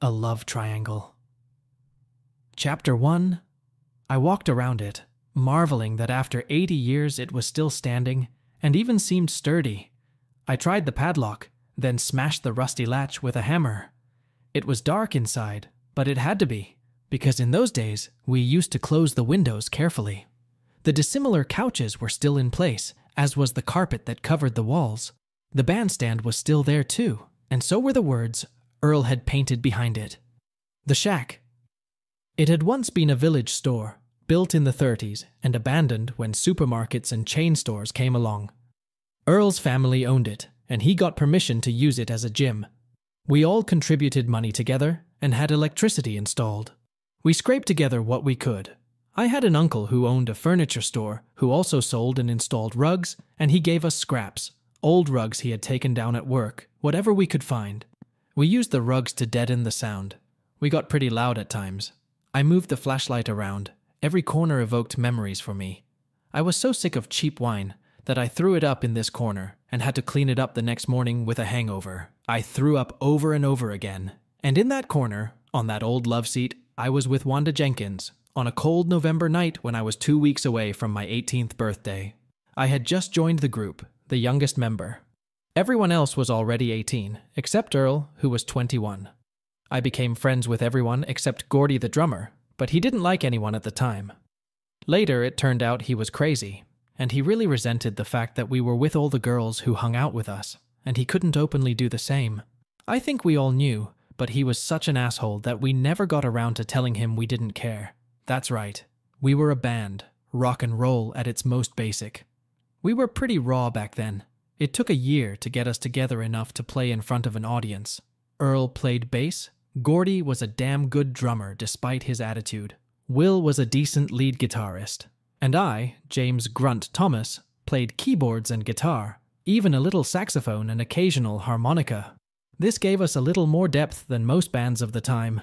A Love Triangle. Chapter 1 I walked around it, marveling that after 80 years it was still standing and even seemed sturdy. I tried the padlock, then smashed the rusty latch with a hammer. It was dark inside, but it had to be, because in those days we used to close the windows carefully. The dissimilar couches were still in place, as was the carpet that covered the walls. The bandstand was still there too, and so were the words Earl had painted behind it. The shack. It had once been a village store, built in the 30s and abandoned when supermarkets and chain stores came along. Earl's family owned it, and he got permission to use it as a gym. We all contributed money together and had electricity installed. We scraped together what we could. I had an uncle who owned a furniture store who also sold and installed rugs, and he gave us scraps, old rugs he had taken down at work, whatever we could find. We used the rugs to deaden the sound. We got pretty loud at times. I moved the flashlight around. Every corner evoked memories for me. I was so sick of cheap wine that I threw it up in this corner and had to clean it up the next morning with a hangover. I threw up over and over again. And in that corner, on that old love seat, I was with Wanda Jenkins on a cold November night when I was two weeks away from my 18th birthday. I had just joined the group, the youngest member. Everyone else was already 18, except Earl, who was 21. I became friends with everyone except Gordy the drummer, but he didn't like anyone at the time. Later, it turned out he was crazy, and he really resented the fact that we were with all the girls who hung out with us, and he couldn't openly do the same. I think we all knew, but he was such an asshole that we never got around to telling him we didn't care. That's right, we were a band, rock and roll at its most basic. We were pretty raw back then. It took a year to get us together enough to play in front of an audience. Earl played bass, Gordy was a damn good drummer despite his attitude. Will was a decent lead guitarist. And I, James Grunt Thomas, played keyboards and guitar, even a little saxophone and occasional harmonica. This gave us a little more depth than most bands of the time.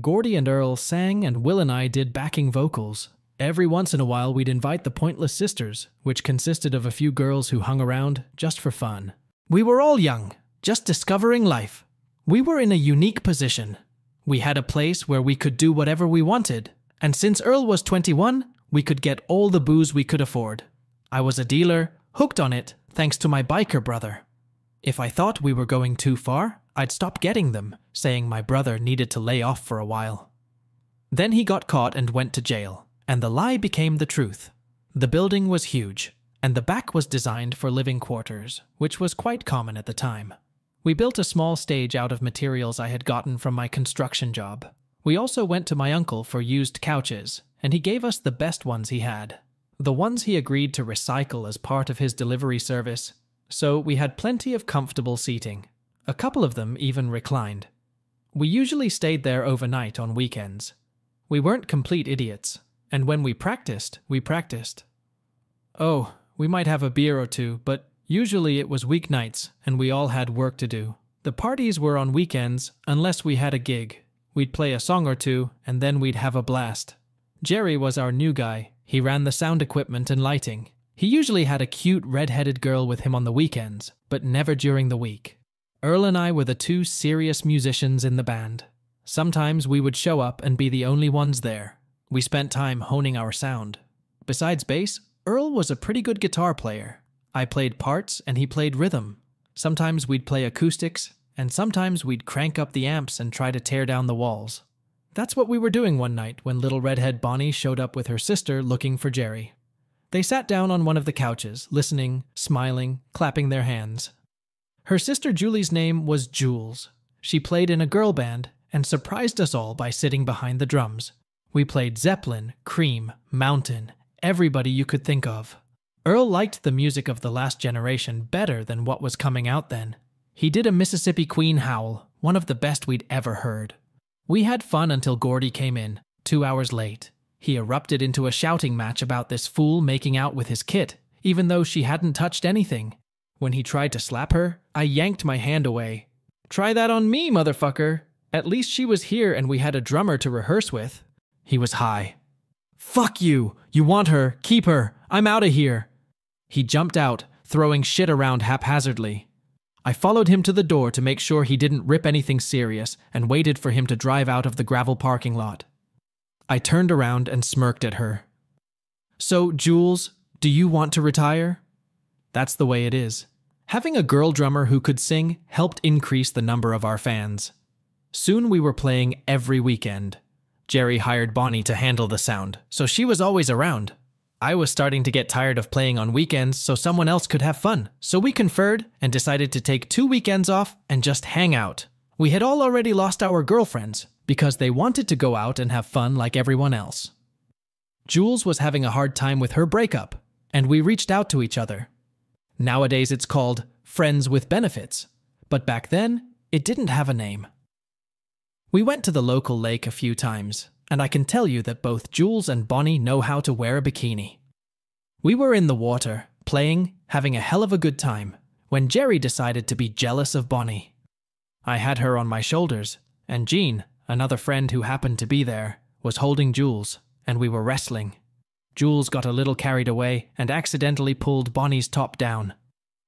Gordy and Earl sang, and Will and I did backing vocals. Every once in a while, we'd invite the Pointless Sisters, which consisted of a few girls who hung around just for fun. We were all young, just discovering life. We were in a unique position. We had a place where we could do whatever we wanted, and since Earl was 21, we could get all the booze we could afford. I was a dealer, hooked on it, thanks to my biker brother. If I thought we were going too far, I'd stop getting them, saying my brother needed to lay off for a while. Then he got caught and went to jail, and the lie became the truth. The building was huge, and the back was designed for living quarters, which was quite common at the time. We built a small stage out of materials I had gotten from my construction job. We also went to my uncle for used couches, and he gave us the best ones he had. The ones he agreed to recycle as part of his delivery service so we had plenty of comfortable seating. A couple of them even reclined. We usually stayed there overnight on weekends. We weren't complete idiots, and when we practiced, we practiced. Oh, we might have a beer or two, but usually it was weeknights and we all had work to do. The parties were on weekends unless we had a gig. We'd play a song or two and then we'd have a blast. Jerry was our new guy. He ran the sound equipment and lighting. He usually had a cute red-headed girl with him on the weekends, but never during the week. Earl and I were the two serious musicians in the band. Sometimes we would show up and be the only ones there. We spent time honing our sound. Besides bass, Earl was a pretty good guitar player. I played parts and he played rhythm. Sometimes we'd play acoustics, and sometimes we'd crank up the amps and try to tear down the walls. That's what we were doing one night when little redhead Bonnie showed up with her sister looking for Jerry. They sat down on one of the couches, listening, smiling, clapping their hands. Her sister Julie's name was Jules. She played in a girl band and surprised us all by sitting behind the drums. We played Zeppelin, Cream, Mountain, everybody you could think of. Earl liked the music of the last generation better than what was coming out then. He did a Mississippi Queen howl, one of the best we'd ever heard. We had fun until Gordy came in, two hours late. He erupted into a shouting match about this fool making out with his kit, even though she hadn't touched anything. When he tried to slap her, I yanked my hand away. Try that on me, motherfucker! At least she was here and we had a drummer to rehearse with. He was high. Fuck you! You want her, keep her! I'm out of here! He jumped out, throwing shit around haphazardly. I followed him to the door to make sure he didn't rip anything serious and waited for him to drive out of the gravel parking lot. I turned around and smirked at her. So, Jules, do you want to retire? That's the way it is. Having a girl drummer who could sing helped increase the number of our fans. Soon we were playing every weekend. Jerry hired Bonnie to handle the sound, so she was always around. I was starting to get tired of playing on weekends so someone else could have fun, so we conferred and decided to take two weekends off and just hang out. We had all already lost our girlfriends because they wanted to go out and have fun like everyone else. Jules was having a hard time with her breakup, and we reached out to each other. Nowadays it's called Friends with Benefits, but back then it didn't have a name. We went to the local lake a few times, and I can tell you that both Jules and Bonnie know how to wear a bikini. We were in the water, playing, having a hell of a good time, when Jerry decided to be jealous of Bonnie. I had her on my shoulders, and Jean, another friend who happened to be there, was holding Jules, and we were wrestling. Jules got a little carried away and accidentally pulled Bonnie's top down.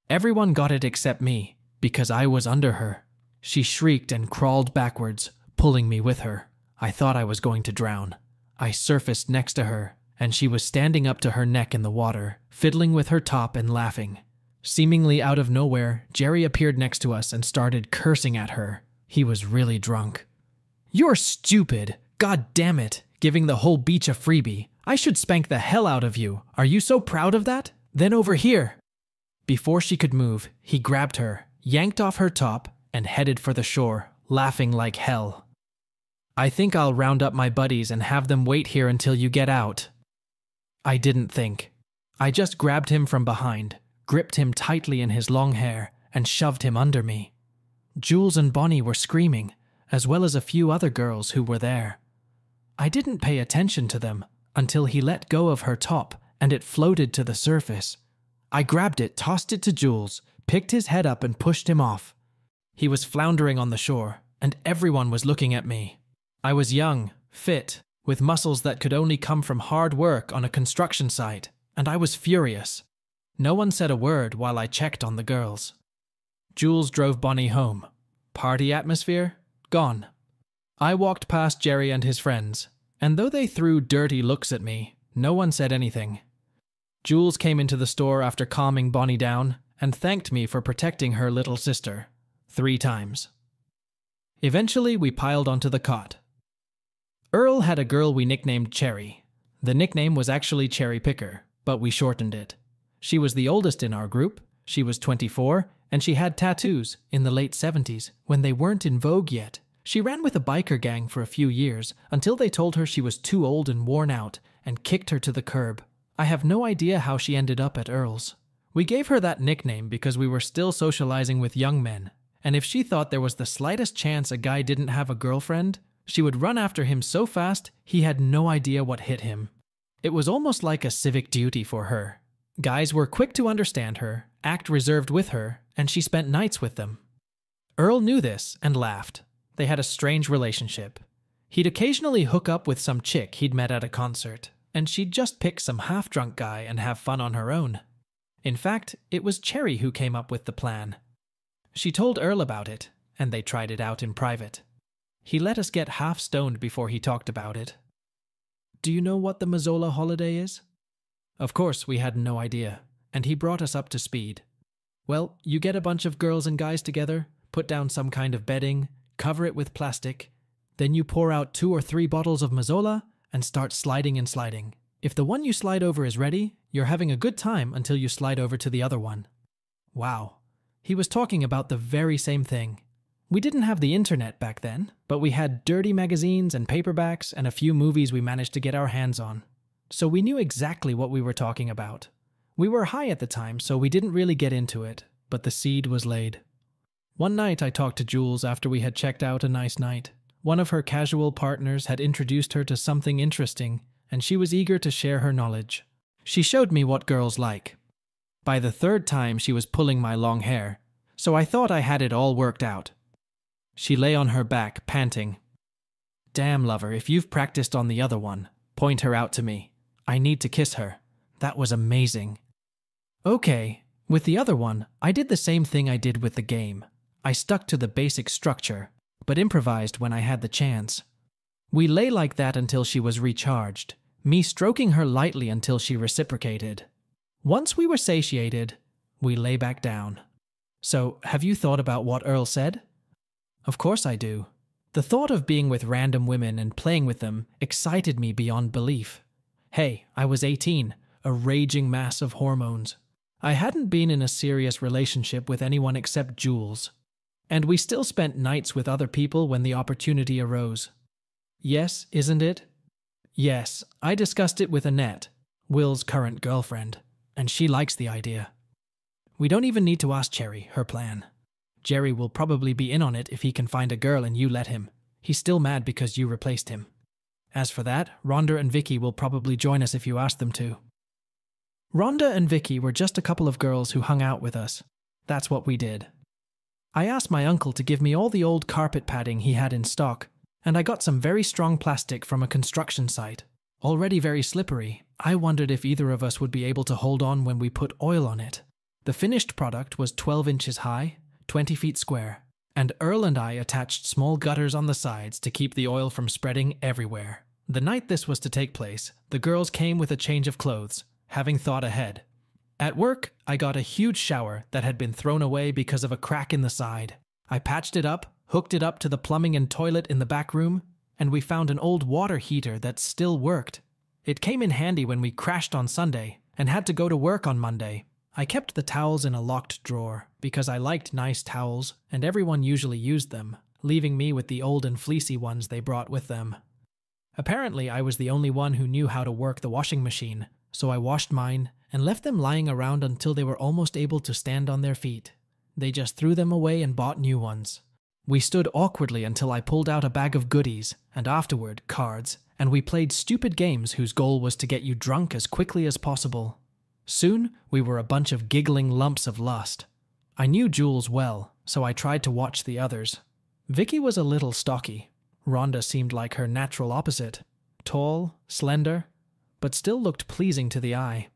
Everyone got it except me, because I was under her. She shrieked and crawled backwards, pulling me with her. I thought I was going to drown. I surfaced next to her, and she was standing up to her neck in the water, fiddling with her top and laughing. Seemingly out of nowhere, Jerry appeared next to us and started cursing at her. He was really drunk. You're stupid! God damn it! Giving the whole beach a freebie. I should spank the hell out of you. Are you so proud of that? Then over here. Before she could move, he grabbed her, yanked off her top, and headed for the shore, laughing like hell. I think I'll round up my buddies and have them wait here until you get out. I didn't think. I just grabbed him from behind, gripped him tightly in his long hair, and shoved him under me. Jules and Bonnie were screaming, as well as a few other girls who were there. I didn't pay attention to them until he let go of her top and it floated to the surface. I grabbed it, tossed it to Jules, picked his head up, and pushed him off. He was floundering on the shore, and everyone was looking at me. I was young, fit, with muscles that could only come from hard work on a construction site, and I was furious. No one said a word while I checked on the girls. Jules drove Bonnie home. Party atmosphere? Gone. I walked past Jerry and his friends, and though they threw dirty looks at me, no one said anything. Jules came into the store after calming Bonnie down and thanked me for protecting her little sister. Three times. Eventually, we piled onto the cot. Earl had a girl we nicknamed Cherry. The nickname was actually Cherry Picker, but we shortened it. She was the oldest in our group, she was 24, and she had tattoos in the late 70s when they weren't in vogue yet. She ran with a biker gang for a few years until they told her she was too old and worn out and kicked her to the curb. I have no idea how she ended up at Earl's. We gave her that nickname because we were still socializing with young men, and if she thought there was the slightest chance a guy didn't have a girlfriend, she would run after him so fast he had no idea what hit him. It was almost like a civic duty for her. Guys were quick to understand her, act reserved with her, and she spent nights with them. Earl knew this and laughed. They had a strange relationship. He'd occasionally hook up with some chick he'd met at a concert, and she'd just pick some half drunk guy and have fun on her own. In fact, it was Cherry who came up with the plan. She told Earl about it, and they tried it out in private. He let us get half stoned before he talked about it. Do you know what the Mazola holiday is? Of course, we had no idea, and he brought us up to speed. Well, you get a bunch of girls and guys together, put down some kind of bedding, cover it with plastic, then you pour out two or three bottles of Mazola and start sliding and sliding. If the one you slide over is ready, you're having a good time until you slide over to the other one. Wow. He was talking about the very same thing. We didn't have the internet back then, but we had dirty magazines and paperbacks and a few movies we managed to get our hands on. So we knew exactly what we were talking about. We were high at the time, so we didn't really get into it, but the seed was laid. One night I talked to Jules after we had checked out a nice night. One of her casual partners had introduced her to something interesting, and she was eager to share her knowledge. She showed me what girls like. By the third time, she was pulling my long hair, so I thought I had it all worked out. She lay on her back, panting. Damn, lover, if you've practiced on the other one, point her out to me. I need to kiss her. That was amazing. Okay, With the other one, I did the same thing I did with the game. I stuck to the basic structure, but improvised when I had the chance. We lay like that until she was recharged, me stroking her lightly until she reciprocated. Once we were satiated, we lay back down. So, have you thought about what Earl said? Of course I do. The thought of being with random women and playing with them excited me beyond belief. Hey, I was 18, a raging mass of hormones. I hadn't been in a serious relationship with anyone except Jules, and we still spent nights with other people when the opportunity arose. Yes, isn't it? Yes, I discussed it with Annette, Will's current girlfriend, and she likes the idea. We don't even need to ask Cherry her plan. Jerry will probably be in on it if he can find a girl and you let him. He's still mad because you replaced him. As for that, Rhonda and Vicky will probably join us if you ask them to. Rhonda and Vicky were just a couple of girls who hung out with us. That's what we did. I asked my uncle to give me all the old carpet padding he had in stock, and I got some very strong plastic from a construction site. Already very slippery, I wondered if either of us would be able to hold on when we put oil on it. The finished product was 12 inches high, 20 feet square, and Earl and I attached small gutters on the sides to keep the oil from spreading everywhere. The night this was to take place, the girls came with a change of clothes, having thought ahead. At work, I got a huge shower that had been thrown away because of a crack in the side. I patched it up, hooked it up to the plumbing and toilet in the back room, and we found an old water heater that still worked. It came in handy when we crashed on Sunday and had to go to work on Monday. I kept the towels in a locked drawer because I liked nice towels and everyone usually used them, leaving me with the old and fleecy ones they brought with them. Apparently, I was the only one who knew how to work the washing machine, so I washed mine and left them lying around until they were almost able to stand on their feet. They just threw them away and bought new ones. We stood awkwardly until I pulled out a bag of goodies, and afterward, cards, and we played stupid games whose goal was to get you drunk as quickly as possible. Soon, we were a bunch of giggling lumps of lust. I knew Jules well, so I tried to watch the others. Vicky was a little stocky. Rhonda seemed like her natural opposite tall, slender, but still looked pleasing to the eye.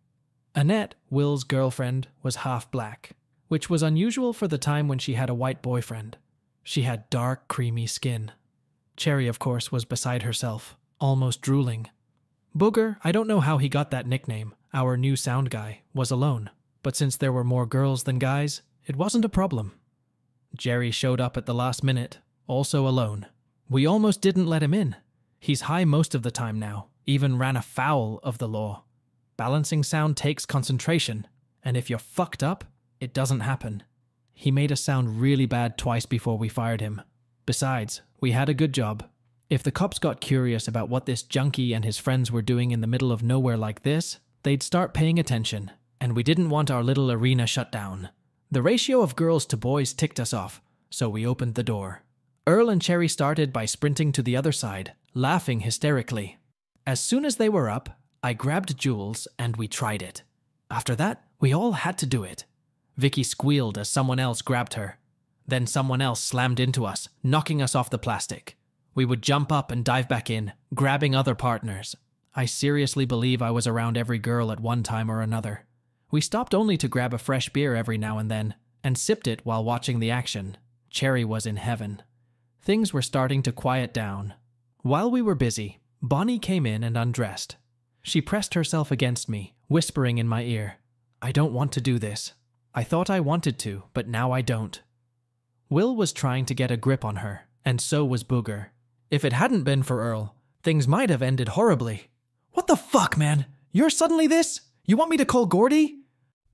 Annette, Will's girlfriend, was half black, which was unusual for the time when she had a white boyfriend. She had dark, creamy skin. Cherry, of course, was beside herself, almost drooling. Booger, I don't know how he got that nickname, our new sound guy, was alone, but since there were more girls than guys, it wasn't a problem. Jerry showed up at the last minute, also alone. We almost didn't let him in. He's high most of the time now, even ran afoul of the law. Balancing sound takes concentration, and if you're fucked up, it doesn't happen. He made us sound really bad twice before we fired him. Besides, we had a good job. If the cops got curious about what this junkie and his friends were doing in the middle of nowhere like this, they'd start paying attention, and we didn't want our little arena shut down. The ratio of girls to boys ticked us off, so we opened the door. Earl and Cherry started by sprinting to the other side, laughing hysterically. As soon as they were up, I grabbed Jules and we tried it. After that, we all had to do it. Vicky squealed as someone else grabbed her. Then someone else slammed into us, knocking us off the plastic. We would jump up and dive back in, grabbing other partners. I seriously believe I was around every girl at one time or another. We stopped only to grab a fresh beer every now and then, and sipped it while watching the action. Cherry was in heaven. Things were starting to quiet down. While we were busy, Bonnie came in and undressed. She pressed herself against me, whispering in my ear, I don't want to do this. I thought I wanted to, but now I don't. Will was trying to get a grip on her, and so was Booger. If it hadn't been for Earl, things might have ended horribly. What the fuck, man? You're suddenly this? You want me to call Gordy?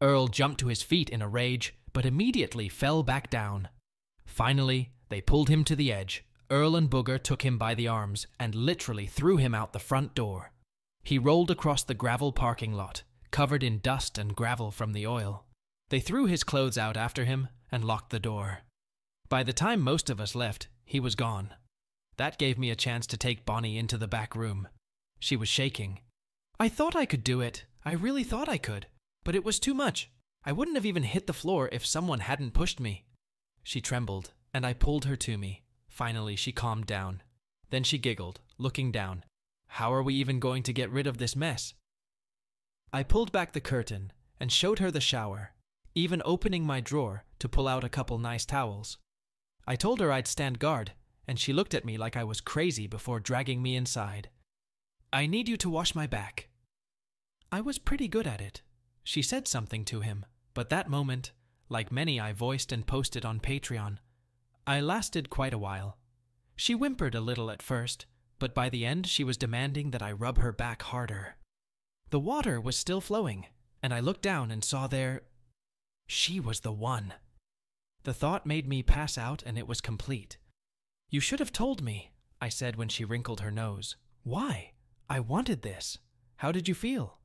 Earl jumped to his feet in a rage, but immediately fell back down. Finally, they pulled him to the edge, Earl and Booger took him by the arms and literally threw him out the front door. He rolled across the gravel parking lot, covered in dust and gravel from the oil. They threw his clothes out after him and locked the door. By the time most of us left, he was gone. That gave me a chance to take Bonnie into the back room. She was shaking. I thought I could do it. I really thought I could. But it was too much. I wouldn't have even hit the floor if someone hadn't pushed me. She trembled, and I pulled her to me. Finally, she calmed down. Then she giggled, looking down. How are we even going to get rid of this mess? I pulled back the curtain and showed her the shower. even opening my drawer to pull out a couple nice towels. I told her I'd stand guard, and she looked at me like I was crazy before dragging me inside. I need you to wash my back. I was pretty good at it. She said something to him, but that moment, like many I voiced and posted on Patreon, I lasted quite a while. She whimpered a little at first, but by the end she was demanding that I rub her back harder. The water was still flowing, and I looked down and saw there. She was the one. The thought made me pass out, and it was complete. You should have told me, I said when she wrinkled her nose. Why? I wanted this. How did you feel?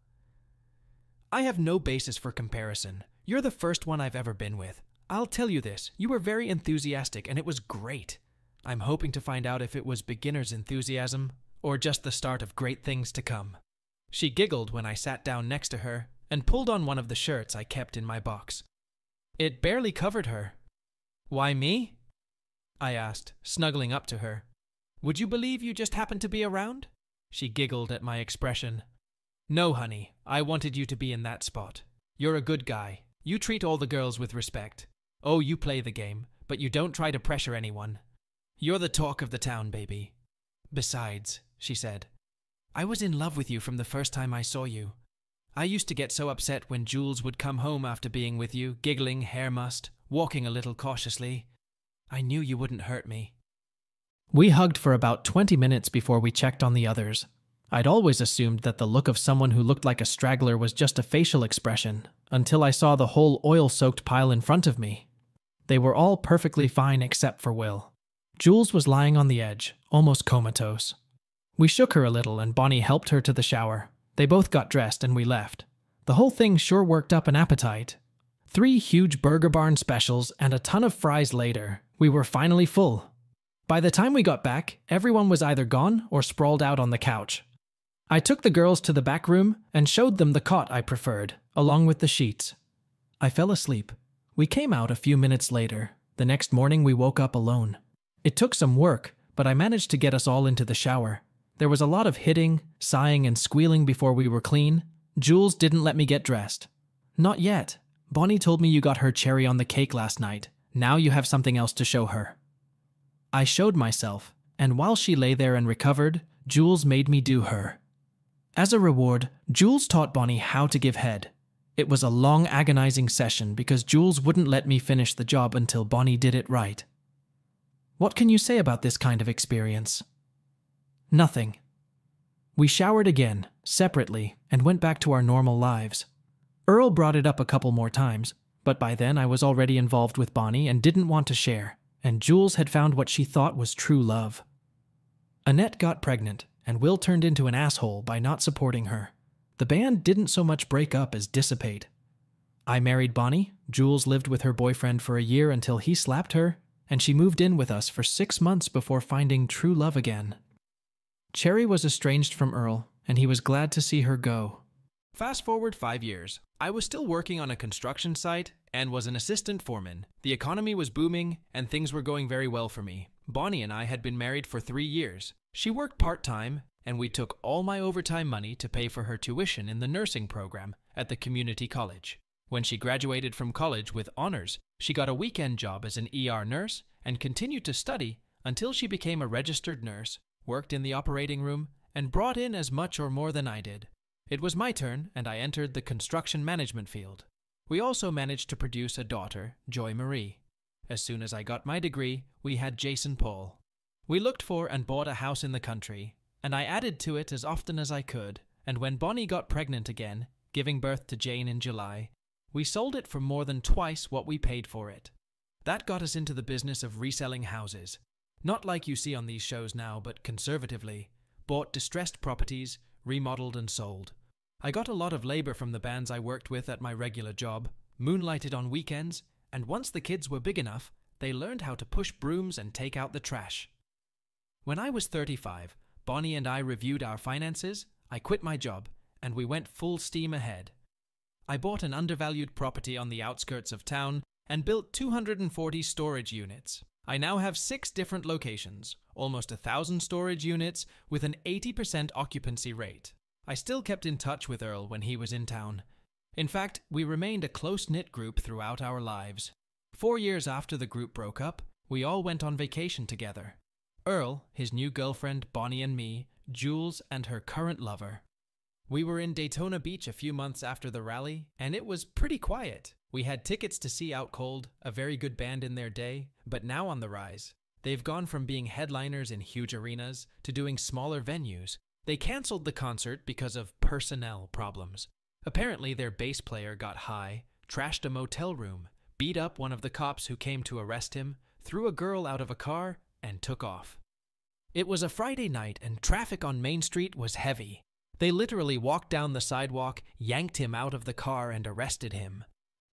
I have no basis for comparison. You're the first one I've ever been with. I'll tell you this you were very enthusiastic, and it was great. I'm hoping to find out if it was beginner's enthusiasm or just the start of great things to come. She giggled when I sat down next to her and pulled on one of the shirts I kept in my box. It barely covered her. Why me? I asked, snuggling up to her. Would you believe you just happened to be around? She giggled at my expression. No, honey, I wanted you to be in that spot. You're a good guy. You treat all the girls with respect. Oh, you play the game, but you don't try to pressure anyone. You're the talk of the town, baby. Besides, she said, I was in love with you from the first time I saw you. I used to get so upset when Jules would come home after being with you, giggling, hair mussed, walking a little cautiously. I knew you wouldn't hurt me. We hugged for about 20 minutes before we checked on the others. I'd always assumed that the look of someone who looked like a straggler was just a facial expression, until I saw the whole oil soaked pile in front of me. They were all perfectly fine except for Will. Jules was lying on the edge, almost comatose. We shook her a little and Bonnie helped her to the shower. They both got dressed and we left. The whole thing sure worked up an appetite. Three huge Burger Barn specials and a ton of fries later, we were finally full. By the time we got back, everyone was either gone or sprawled out on the couch. I took the girls to the back room and showed them the cot I preferred, along with the sheets. I fell asleep. We came out a few minutes later. The next morning, we woke up alone. It took some work, but I managed to get us all into the shower. There was a lot of hitting, sighing, and squealing before we were clean. Jules didn't let me get dressed. Not yet. Bonnie told me you got her cherry on the cake last night. Now you have something else to show her. I showed myself, and while she lay there and recovered, Jules made me do her. As a reward, Jules taught Bonnie how to give head. It was a long, agonizing session because Jules wouldn't let me finish the job until Bonnie did it right. What can you say about this kind of experience? Nothing. We showered again, separately, and went back to our normal lives. Earl brought it up a couple more times, but by then I was already involved with Bonnie and didn't want to share, and Jules had found what she thought was true love. Annette got pregnant, and Will turned into an asshole by not supporting her. The band didn't so much break up as dissipate. I married Bonnie, Jules lived with her boyfriend for a year until he slapped her, and she moved in with us for six months before finding true love again. Cherry was estranged from Earl, and he was glad to see her go. Fast forward five years. I was still working on a construction site and was an assistant foreman. The economy was booming, and things were going very well for me. Bonnie and I had been married for three years. She worked part time, and we took all my overtime money to pay for her tuition in the nursing program at the community college. When she graduated from college with honors, she got a weekend job as an ER nurse and continued to study until she became a registered nurse, worked in the operating room, and brought in as much or more than I did. It was my turn, and I entered the construction management field. We also managed to produce a daughter, Joy Marie. As soon as I got my degree, we had Jason Paul. We looked for and bought a house in the country, and I added to it as often as I could. And when Bonnie got pregnant again, giving birth to Jane in July, we sold it for more than twice what we paid for it. That got us into the business of reselling houses. Not like you see on these shows now, but conservatively. Bought distressed properties, remodeled and sold. I got a lot of labor from the bands I worked with at my regular job, moonlighted on weekends, and once the kids were big enough, they learned how to push brooms and take out the trash. When I was 35, Bonnie and I reviewed our finances, I quit my job, and we went full steam ahead. I bought an undervalued property on the outskirts of town and built 240 storage units. I now have six different locations, almost a thousand storage units with an 80% occupancy rate. I still kept in touch with Earl when he was in town. In fact, we remained a close knit group throughout our lives. Four years after the group broke up, we all went on vacation together. Earl, his new girlfriend Bonnie and me, Jules, and her current lover. We were in Daytona Beach a few months after the rally, and it was pretty quiet. We had tickets to see Out Cold, a very good band in their day, but now on the rise. They've gone from being headliners in huge arenas to doing smaller venues. They cancelled the concert because of personnel problems. Apparently, their bass player got high, trashed a motel room, beat up one of the cops who came to arrest him, threw a girl out of a car, and took off. It was a Friday night, and traffic on Main Street was heavy. They literally walked down the sidewalk, yanked him out of the car, and arrested him.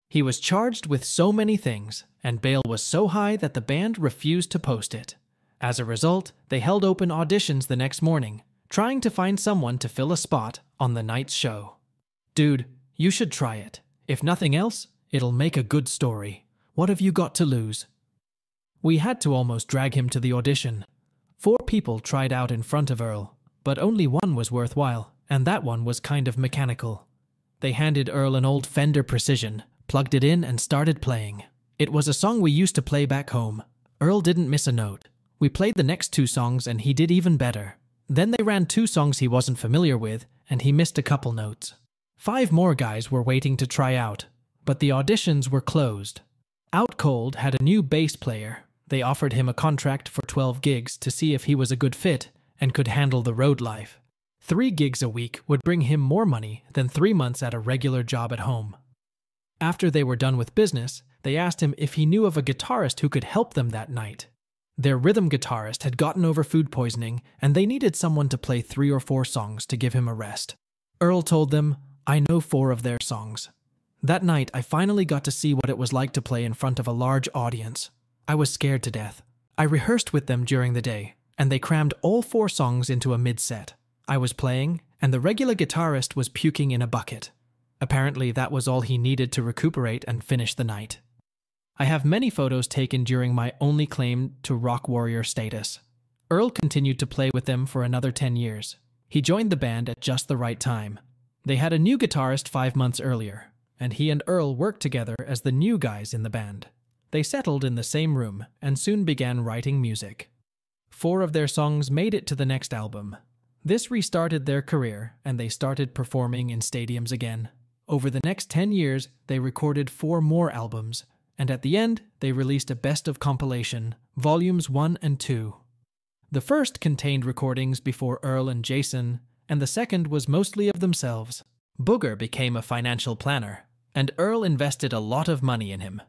He was charged with so many things, and bail was so high that the band refused to post it. As a result, they held open auditions the next morning, trying to find someone to fill a spot on the night's show. Dude, you should try it. If nothing else, it'll make a good story. What have you got to lose? We had to almost drag him to the audition. Four people tried out in front of Earl, but only one was worthwhile, and that one was kind of mechanical. They handed Earl an old Fender Precision, plugged it in, and started playing. It was a song we used to play back home. Earl didn't miss a note. We played the next two songs, and he did even better. Then they ran two songs he wasn't familiar with, and he missed a couple notes. Five more guys were waiting to try out, but the auditions were closed. Out Cold had a new bass player. They offered him a contract for 12 gigs to see if he was a good fit and could handle the road life. Three gigs a week would bring him more money than three months at a regular job at home. After they were done with business, they asked him if he knew of a guitarist who could help them that night. Their rhythm guitarist had gotten over food poisoning, and they needed someone to play three or four songs to give him a rest. Earl told them, I know four of their songs. That night, I finally got to see what it was like to play in front of a large audience. I was scared to death. I rehearsed with them during the day, and they crammed all four songs into a mid set. I was playing, and the regular guitarist was puking in a bucket. Apparently, that was all he needed to recuperate and finish the night. I have many photos taken during my only claim to rock warrior status. Earl continued to play with them for another 10 years. He joined the band at just the right time. They had a new guitarist five months earlier, and he and Earl worked together as the new guys in the band. They settled in the same room and soon began writing music. Four of their songs made it to the next album. This restarted their career, and they started performing in stadiums again. Over the next 10 years, they recorded four more albums, and at the end, they released a best of compilation, volumes 1 and 2. The first contained recordings before Earl and Jason, and the second was mostly of themselves. Booger became a financial planner, and Earl invested a lot of money in him.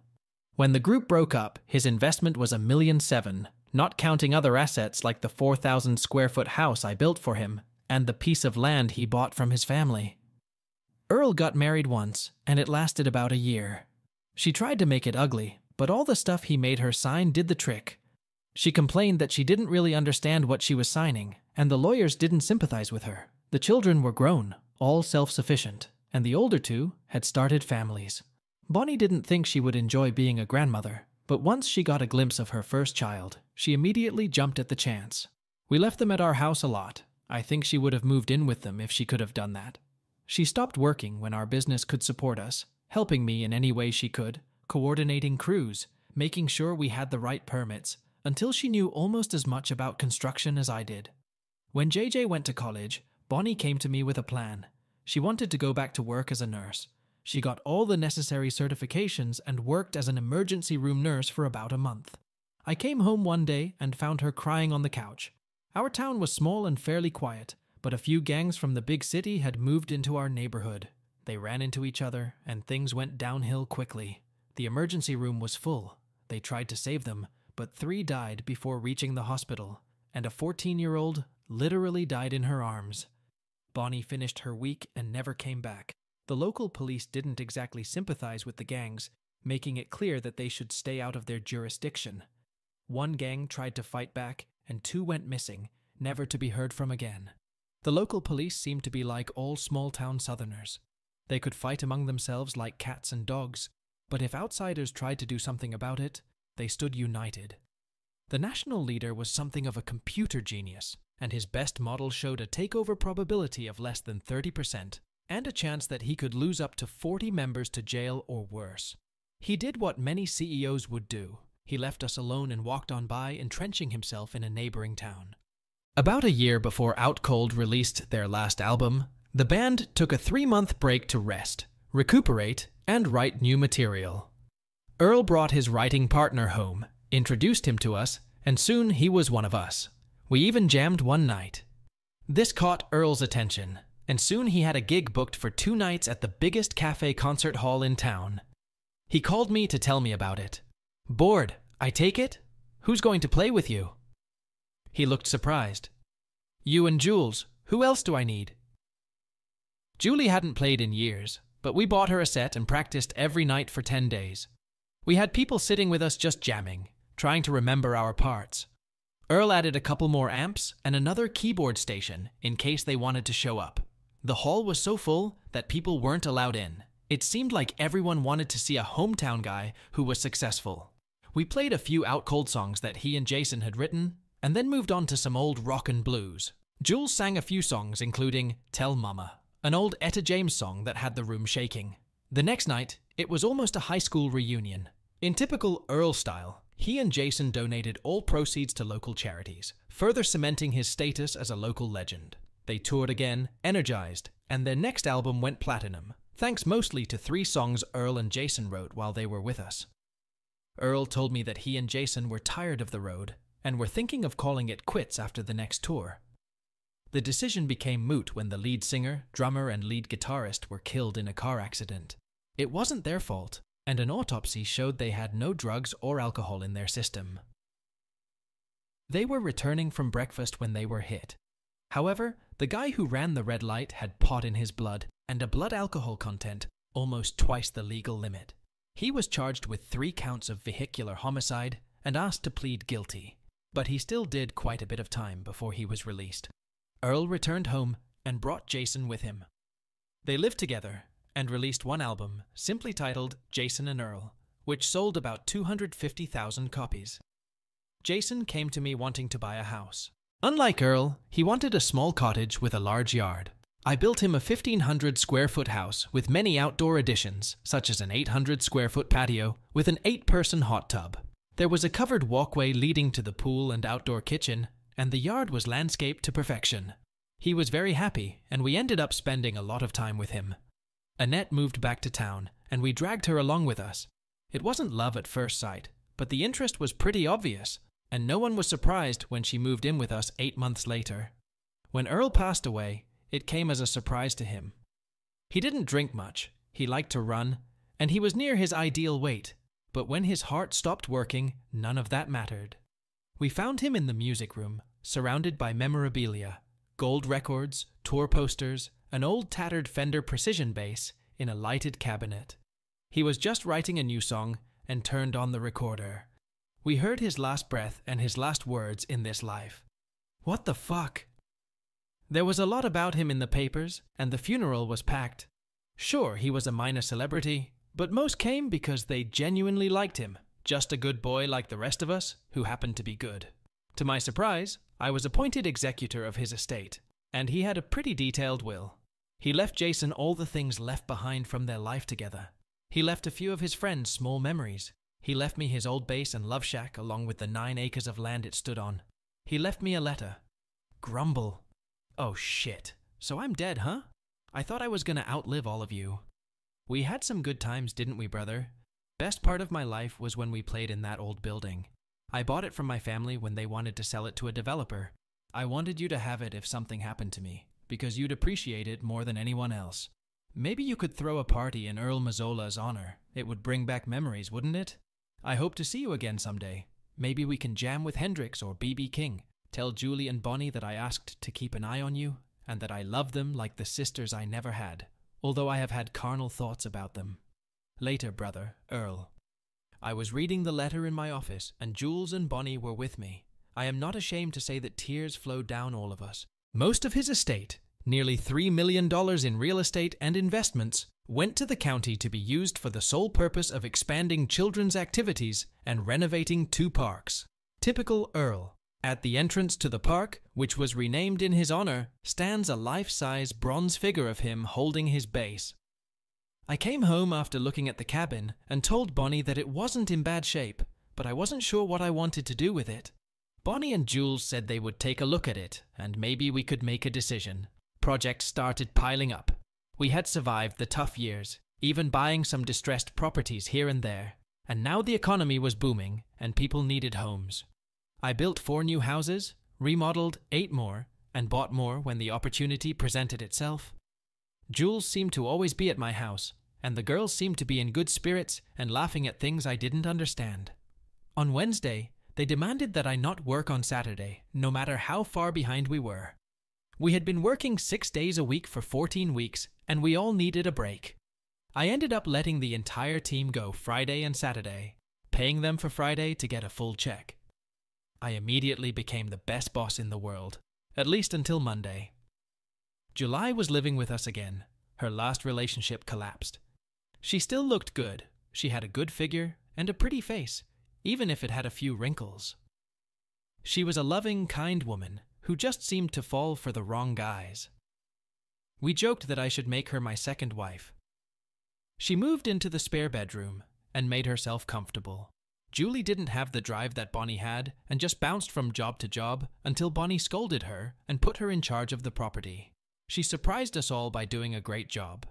When the group broke up, his investment was a million seven, not counting other assets like the 4,000 square foot house I built for him and the piece of land he bought from his family. Earl got married once, and it lasted about a year. She tried to make it ugly, but all the stuff he made her sign did the trick. She complained that she didn't really understand what she was signing, and the lawyers didn't sympathize with her. The children were grown, all self sufficient, and the older two had started families. Bonnie didn't think she would enjoy being a grandmother, but once she got a glimpse of her first child, she immediately jumped at the chance. We left them at our house a lot. I think she would have moved in with them if she could have done that. She stopped working when our business could support us, helping me in any way she could, coordinating crews, making sure we had the right permits, until she knew almost as much about construction as I did. When JJ went to college, Bonnie came to me with a plan. She wanted to go back to work as a nurse. She got all the necessary certifications and worked as an emergency room nurse for about a month. I came home one day and found her crying on the couch. Our town was small and fairly quiet, but a few gangs from the big city had moved into our neighborhood. They ran into each other, and things went downhill quickly. The emergency room was full. They tried to save them, but three died before reaching the hospital, and a 14 year old literally died in her arms. Bonnie finished her week and never came back. The local police didn't exactly sympathize with the gangs, making it clear that they should stay out of their jurisdiction. One gang tried to fight back, and two went missing, never to be heard from again. The local police seemed to be like all small town southerners. They could fight among themselves like cats and dogs, but if outsiders tried to do something about it, they stood united. The national leader was something of a computer genius, and his best model showed a takeover probability of less than 30%. and a chance that he could lose up to 40 members to jail or worse. He did what many CEOs would do. He left us alone and walked on by, entrenching himself in a neighboring town. About a year before Out Cold released their last album, the band took a three month break to rest, recuperate, and write new material. Earl brought his writing partner home, introduced him to us, and soon he was one of us. We even jammed one night. This caught Earl's attention, and soon he had a gig booked for two nights at the biggest cafe concert hall in town. He called me to tell me about it. Bored, I take it? Who's going to play with you? He looked surprised. You and Jules. Who else do I need? Julie hadn't played in years, but we bought her a set and practiced every night for 10 days. We had people sitting with us just jamming, trying to remember our parts. Earl added a couple more amps and another keyboard station in case they wanted to show up. The hall was so full that people weren't allowed in. It seemed like everyone wanted to see a hometown guy who was successful. We played a few Out Cold songs that he and Jason had written, and then moved on to some old rock and blues. Jules sang a few songs, including Tell Mama, an old Etta James song that had the room shaking. The next night, it was almost a high school reunion. In typical Earl style, he and Jason donated all proceeds to local charities, further cementing his status as a local legend. They toured again, energized, and their next album went platinum, thanks mostly to three songs Earl and Jason wrote while they were with us. Earl told me that he and Jason were tired of the road and were thinking of calling it quits after the next tour. The decision became moot when the lead singer, drummer, and lead guitarist were killed in a car accident. It wasn't their fault, and an autopsy showed they had no drugs or alcohol in their system. They were returning from breakfast when they were hit. However, the guy who ran the red light had pot in his blood and a blood alcohol content almost twice the legal limit. He was charged with three counts of vehicular homicide and asked to plead guilty, but he still did quite a bit of time before he was released. Earl returned home and brought Jason with him. They lived together and released one album simply titled Jason and Earl, which sold about 250,000 copies. Jason came to me wanting to buy a house. Unlike Earl, he wanted a small cottage with a large yard. I built him a 1500 square foot house with many outdoor additions, such as an 800 square foot patio with an 8 person hot tub. There was a covered walkway leading to the pool and outdoor kitchen, and the yard was landscaped to perfection. He was very happy, and we ended up spending a lot of time with him. Annette moved back to town, and we dragged her along with us. It wasn't love at first sight, but the interest was pretty obvious, and no one was surprised when she moved in with us eight months later. When Earl passed away, it came as a surprise to him. He didn't drink much, he liked to run, and he was near his ideal weight, but when his heart stopped working, none of that mattered. We found him in the music room, surrounded by memorabilia gold records, tour posters, an old tattered Fender Precision bass in a lighted cabinet. He was just writing a new song and turned on the recorder. We heard his last breath and his last words in this life. What the fuck? There was a lot about him in the papers, and the funeral was packed. Sure, he was a minor celebrity, but most came because they genuinely liked him, just a good boy like the rest of us, who happened to be good. To my surprise, I was appointed executor of his estate, and he had a pretty detailed will. He left Jason all the things left behind from their life together. He left a few of his friends small memories. He left me his old bass and love shack along with the nine acres of land it stood on. He left me a letter. Grumble. Oh shit. So I'm dead, huh? I thought I was gonna outlive all of you. We had some good times, didn't we, brother? Best part of my life was when we played in that old building. I bought it from my family when they wanted to sell it to a developer. I wanted you to have it if something happened to me because you'd appreciate it more than anyone else. Maybe you could throw a party in Earl Mazola's honor. It would bring back memories, wouldn't it? I hope to see you again someday. Maybe we can jam with Hendrix or B.B. King. Tell Julie and Bonnie that I asked to keep an eye on you, and that I love them like the sisters I never had, although I have had carnal thoughts about them. Later, brother, Earl. I was reading the letter in my office, and Jules and Bonnie were with me. I am not ashamed to say that tears flowed down all of us, most of his estate, nearly $3 million in real estate and investments, went to the county to be used for the sole purpose of expanding children's activities and renovating two parks. Typical Earl. At the entrance to the park, which was renamed in his honor, stands a life size bronze figure of him holding his bass. I came home after looking at the cabin and told Bonnie that it wasn't in bad shape, but I wasn't sure what I wanted to do with it. Bonnie and Jules said they would take a look at it and maybe we could make a decision. Projects started piling up. We had survived the tough years, even buying some distressed properties here and there, and now the economy was booming and people needed homes. I built four new houses, remodeled eight more, and bought more when the opportunity presented itself. Jules seemed to always be at my house, and the girls seemed to be in good spirits and laughing at things I didn't understand. On Wednesday, they demanded that I not work on Saturday, no matter how far behind we were. We had been working six days a week for 14 weeks, and we all needed a break. I ended up letting the entire team go Friday and Saturday, paying them for Friday to get a full check. I immediately became the best boss in the world, at least until Monday. Julie was living with us again. Her last relationship collapsed. She still looked good. She had a good figure and a pretty face, even if it had a few wrinkles. She was a loving, kind woman who just seemed to fall for the wrong guys. We joked that I should make her my second wife. She moved into the spare bedroom and made herself comfortable. Julie didn't have the drive that Bonnie had and just bounced from job to job until Bonnie scolded her and put her in charge of the property. She surprised us all by doing a great job.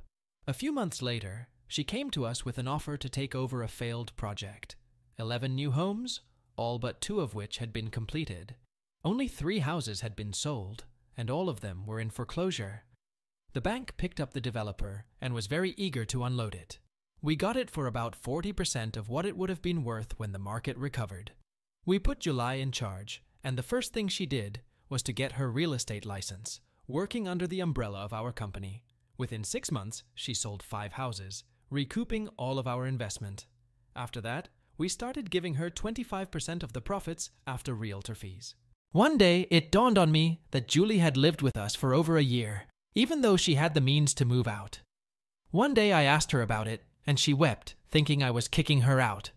A few months later, she came to us with an offer to take over a failed project. Eleven new homes, all but two of which had been completed. Only three houses had been sold, and all of them were in foreclosure. The bank picked up the developer and was very eager to unload it. We got it for about 40% of what it would have been worth when the market recovered. We put Julie in charge, and the first thing she did was to get her real estate license, working under the umbrella of our company. Within six months, she sold five houses, recouping all of our investment. After that, we started giving her 25% of the profits after realtor fees. One day, it dawned on me that Julie had lived with us for over a year, even though she had the means to move out. One day I asked her about it, and she wept, thinking I was kicking her out.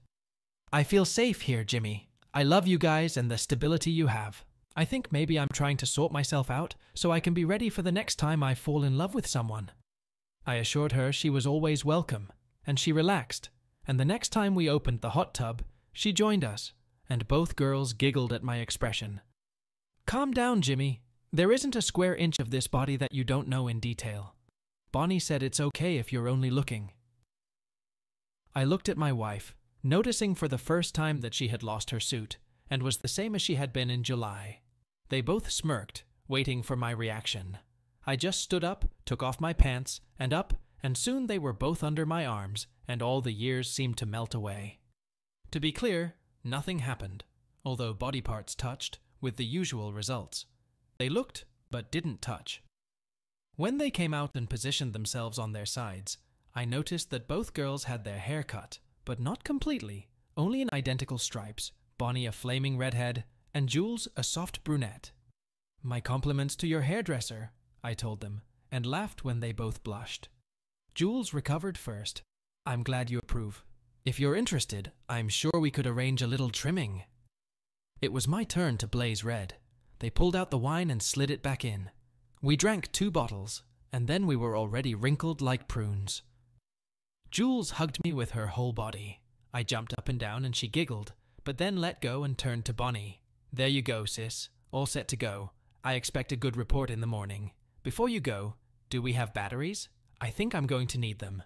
I feel safe here, Jimmy. I love you guys and the stability you have. I think maybe I'm trying to sort myself out so I can be ready for the next time I fall in love with someone. I assured her she was always welcome, and she relaxed, and the next time we opened the hot tub, she joined us, and both girls giggled at my expression. Calm down, Jimmy. There isn't a square inch of this body that you don't know in detail. Bonnie said it's okay if you're only looking. I looked at my wife, noticing for the first time that she had lost her suit, and was the same as she had been in July. They both smirked, waiting for my reaction. I just stood up, took off my pants, and up, and soon they were both under my arms, and all the years seemed to melt away. To be clear, nothing happened, although body parts touched, with the usual results. They looked, but didn't touch. When they came out and positioned themselves on their sides, I noticed that both girls had their hair cut, but not completely, only in identical stripes, Bonnie a flaming redhead, and Jules a soft brunette. My compliments to your hairdresser, I told them, and laughed when they both blushed. Jules recovered first. I'm glad you approve. If you're interested, I'm sure we could arrange a little trimming. It was my turn to blaze red. They pulled out the wine and slid it back in. We drank two bottles, and then we were already wrinkled like prunes. Jules hugged me with her whole body. I jumped up and down and she giggled, but then let go and turned to Bonnie. There you go, sis. All set to go. I expect a good report in the morning. Before you go, do we have batteries? I think I'm going to need them.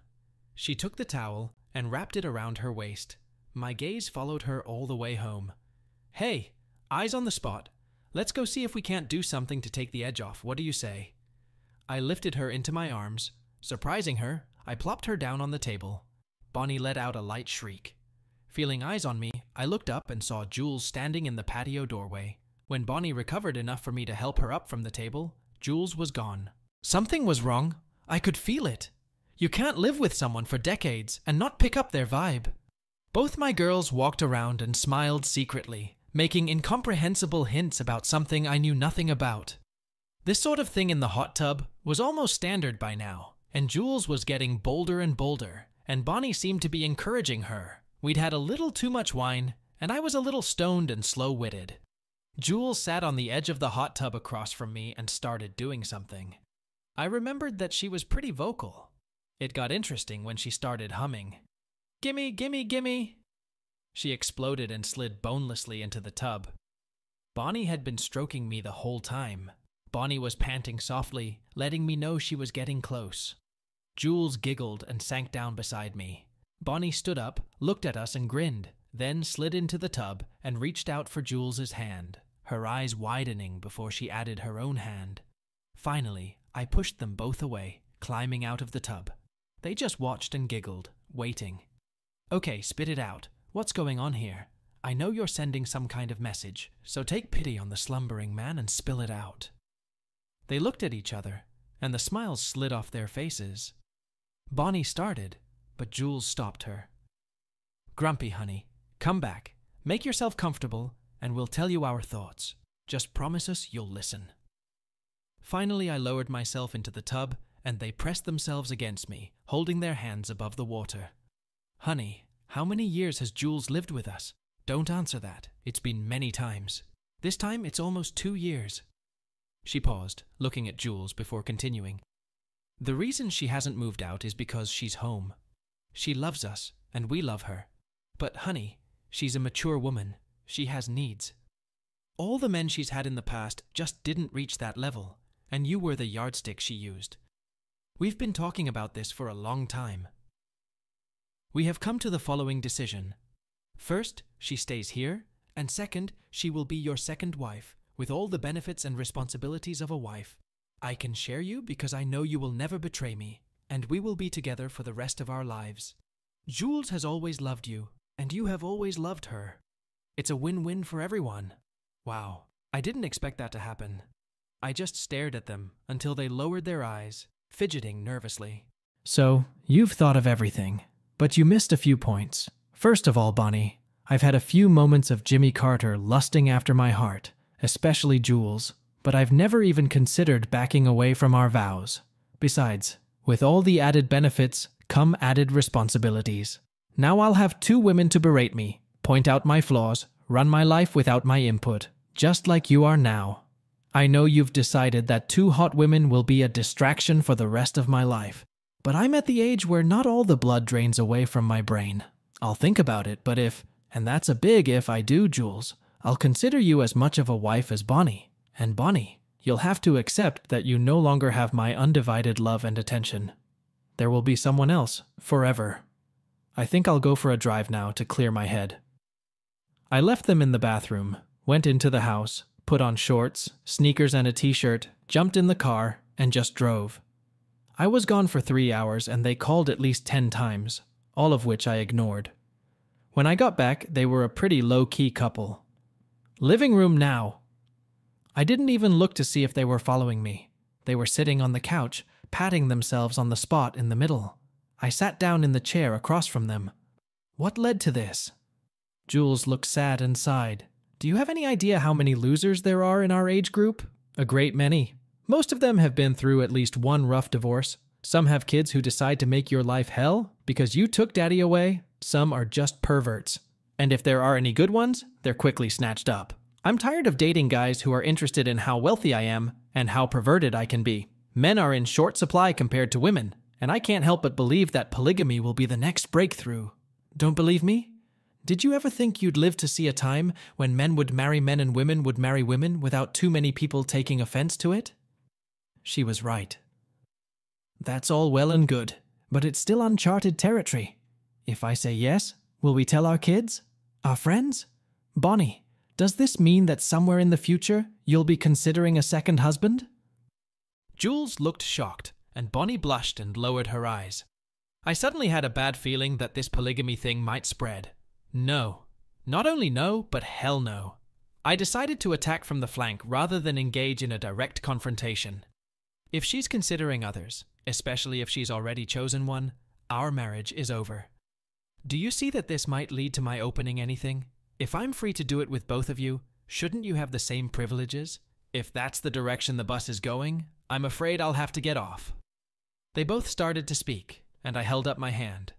She took the towel and wrapped it around her waist. My gaze followed her all the way home. Hey, eyes on the spot. Let's go see if we can't do something to take the edge off. What do you say? I lifted her into my arms. Surprising her, I plopped her down on the table. Bonnie let out a light shriek. Feeling eyes on me, I looked up and saw Jules standing in the patio doorway. When Bonnie recovered enough for me to help her up from the table, Jules was gone. Something was wrong. I could feel it. You can't live with someone for decades and not pick up their vibe. Both my girls walked around and smiled secretly, making incomprehensible hints about something I knew nothing about. This sort of thing in the hot tub was almost standard by now and Jules was getting bolder and bolder, and Bonnie seemed to be encouraging her. We'd had a little too much wine, and I was a little stoned and slow witted. Jules sat on the edge of the hot tub across from me and started doing something. I remembered that she was pretty vocal. It got interesting when she started humming. Gimme, gimme, gimme! She exploded and slid bonelessly into the tub. Bonnie had been stroking me the whole time. Bonnie was panting softly, letting me know she was getting close. Jules giggled and sank down beside me. Bonnie stood up, looked at us, and grinned, then slid into the tub and reached out for Jules's hand, her eyes widening before she added her own hand. Finally, I pushed them both away, climbing out of the tub. They just watched and giggled, waiting. Okay, spit it out. What's going on here? I know you're sending some kind of message, so take pity on the slumbering man and spill it out. They looked at each other, and the smiles slid off their faces. Bonnie started, but Jules stopped her. Grumpy, honey, come back. Make yourself comfortable, and we'll tell you our thoughts. Just promise us you'll listen. Finally, I lowered myself into the tub, and they pressed themselves against me, holding their hands above the water. Honey, how many years has Jules lived with us? Don't answer that. It's been many times. This time it's almost two years. She paused, looking at Jules before continuing. The reason she hasn't moved out is because she's home. She loves us, and we love her. But, honey, she's a mature woman. She has needs. All the men she's had in the past just didn't reach that level, and you were the yardstick she used. We've been talking about this for a long time. We have come to the following decision. First, she stays here, and second, she will be your second wife, with all the benefits and responsibilities of a wife. I can share you because I know you will never betray me, and we will be together for the rest of our lives. Jules has always loved you, and you have always loved her. It's a win win for everyone. Wow, I didn't expect that to happen. I just stared at them until they lowered their eyes, fidgeting nervously. So, you've thought of everything, but you missed a few points. First of all, Bonnie, I've had a few moments of Jimmy Carter lusting after my heart, especially Jules, but I've never even considered backing away from our vows. Besides, with all the added benefits come added responsibilities. Now I'll have two women to berate me, point out my flaws, run my life without my input, just like you are now. I know you've decided that two hot women will be a distraction for the rest of my life, but I'm at the age where not all the blood drains away from my brain. I'll think about it, but if, and that's a big if I do, Jules, I'll consider you as much of a wife as Bonnie. And Bonnie, you'll have to accept that you no longer have my undivided love and attention. There will be someone else, forever. I think I'll go for a drive now to clear my head. I left them in the bathroom, went into the house, put on shorts, sneakers, and a t shirt, jumped in the car, and just drove. I was gone for three hours, and they called at least ten times, all of which I ignored. When I got back, they were a pretty low key couple. Living room now. I didn't even look to see if they were following me. They were sitting on the couch, patting themselves on the spot in the middle. I sat down in the chair across from them. What led to this? Jules looked sad and sighed. Do you have any idea how many losers there are in our age group? A great many. Most of them have been through at least one rough divorce, some have kids who decide to make your life hell because you took daddy away. Some are just perverts. And if there are any good ones, they're quickly snatched up. I'm tired of dating guys who are interested in how wealthy I am and how perverted I can be. Men are in short supply compared to women, and I can't help but believe that polygamy will be the next breakthrough. Don't believe me? Did you ever think you'd live to see a time when men would marry men and women would marry women without too many people taking offense to it? She was right. That's all well and good, but it's still uncharted territory. If I say yes, will we tell our kids? Our friends? Bonnie, does this mean that somewhere in the future you'll be considering a second husband? Jules looked shocked, and Bonnie blushed and lowered her eyes. I suddenly had a bad feeling that this polygamy thing might spread. No. Not only no, but hell no. I decided to attack from the flank rather than engage in a direct confrontation. If she's considering others, especially if she's already chosen one, our marriage is over. Do you see that this might lead to my opening anything? If I'm free to do it with both of you, shouldn't you have the same privileges? If that's the direction the bus is going, I'm afraid I'll have to get off. They both started to speak, and I held up my hand.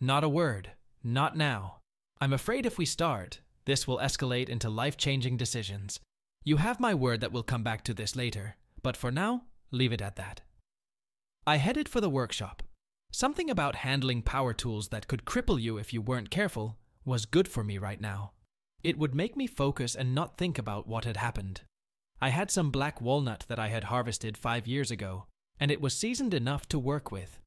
Not a word, not now. I'm afraid if we start, this will escalate into life changing decisions, You have my word that we'll come back to this later, but for now, leave it at that. I headed for the workshop. Something about handling power tools that could cripple you if you weren't careful was good for me right now. It would make me focus and not think about what had happened. I had some black walnut that I had harvested five years ago, and it was seasoned enough to work with.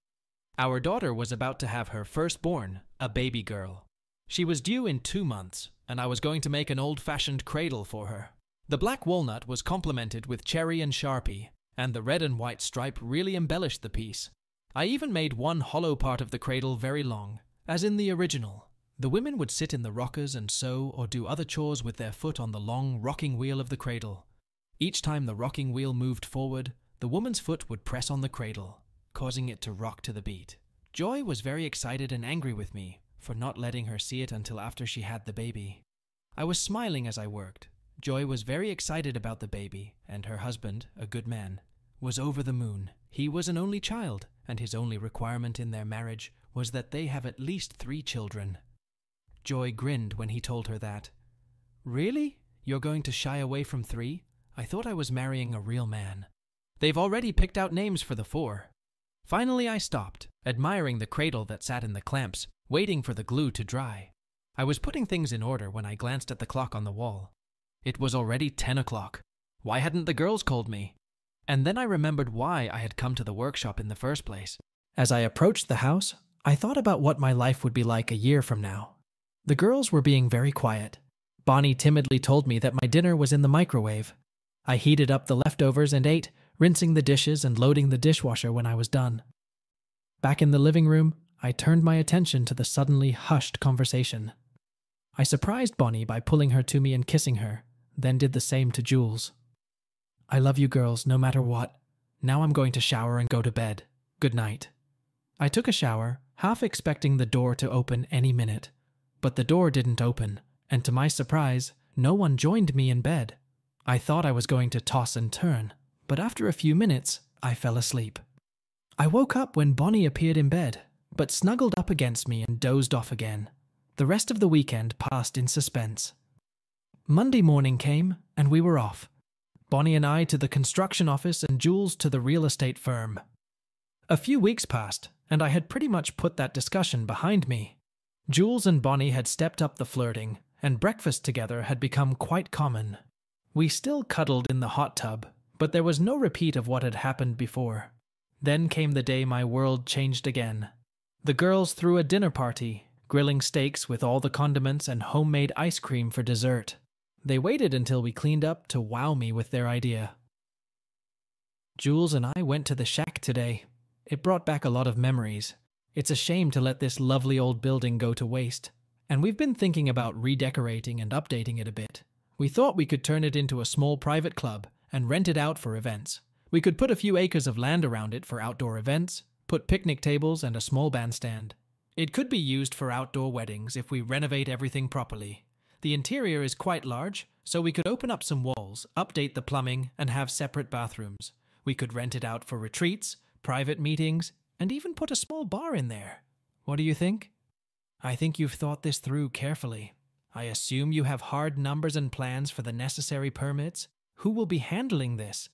Our daughter was about to have her firstborn, a baby girl. She was due in two months, and I was going to make an old fashioned cradle for her. The black walnut was complemented with cherry and sharpie, and the red and white stripe really embellished the piece. I even made one hollow part of the cradle very long, as in the original. The women would sit in the rockers and sew or do other chores with their foot on the long rocking wheel of the cradle. Each time the rocking wheel moved forward, the woman's foot would press on the cradle, causing it to rock to the beat. Joy was very excited and angry with me for not letting her see it until after she had the baby. I was smiling as I worked. Joy was very excited about the baby, and her husband, a good man, was over the moon. He was an only child, and his only requirement in their marriage was that they have at least three children. Joy grinned when he told her that. Really? You're going to shy away from three? I thought I was marrying a real man. They've already picked out names for the four. Finally, I stopped, admiring the cradle that sat in the clamps, waiting for the glue to dry. I was putting things in order when I glanced at the clock on the wall. It was already 10 o'clock. Why hadn't the girls called me? And then I remembered why I had come to the workshop in the first place. As I approached the house, I thought about what my life would be like a year from now. The girls were being very quiet. Bonnie timidly told me that my dinner was in the microwave. I heated up the leftovers and ate, rinsing the dishes and loading the dishwasher when I was done. Back in the living room, I turned my attention to the suddenly hushed conversation. I surprised Bonnie by pulling her to me and kissing her, then did the same to Jules. I love you girls no matter what. Now I'm going to shower and go to bed. Good night. I took a shower, half expecting the door to open any minute. But the door didn't open, and to my surprise, no one joined me in bed. I thought I was going to toss and turn, but after a few minutes, I fell asleep. I woke up when Bonnie appeared in bed, but snuggled up against me and dozed off again. The rest of the weekend passed in suspense. Monday morning came, and we were off. Bonnie and I to the construction office, and Jules to the real estate firm. A few weeks passed, and I had pretty much put that discussion behind me. Jules and Bonnie had stepped up the flirting, and breakfast together had become quite common. We still cuddled in the hot tub, but there was no repeat of what had happened before. Then came the day my world changed again. The girls threw a dinner party, grilling steaks with all the condiments and homemade ice cream for dessert. They waited until we cleaned up to wow me with their idea. Jules and I went to the shack today. It brought back a lot of memories, it's a shame to let this lovely old building go to waste, and we've been thinking about redecorating and updating it a bit. We thought we could turn it into a small private club and rent it out for events. We could put a few acres of land around it for outdoor events, put picnic tables and a small bandstand. It could be used for outdoor weddings if we renovate everything properly. The interior is quite large, so we could open up some walls, update the plumbing, and have separate bathrooms. We could rent it out for retreats, private meetings, and even put a small bar in there. What do you think? I think you've thought this through carefully. I assume you have hard numbers and plans for the necessary permits. Who will be handling this?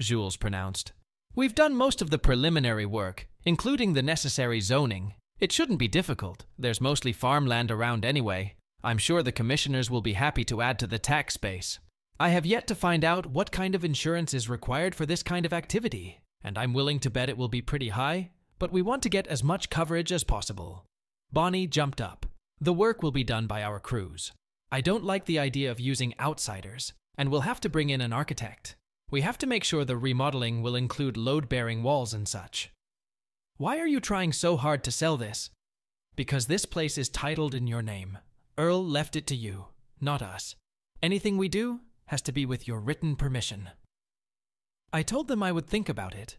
Jules pronounced. We've done most of the preliminary work, including the necessary zoning. It shouldn't be difficult. There's mostly farmland around anyway. I'm sure the commissioners will be happy to add to the tax base. I have yet to find out what kind of insurance is required for this kind of activity, and I'm willing to bet it will be pretty high but we want to get as much coverage as possible. Bonnie jumped up. The work will be done by our crews. I don't like the idea of using outsiders, and we'll have to bring in an architect. We have to make sure the remodeling will include load bearing walls and such. Why are you trying so hard to sell this? Because this place is titled in your name. Earl left it to you, not us. Anything we do has to be with your written permission. I told them I would think about it.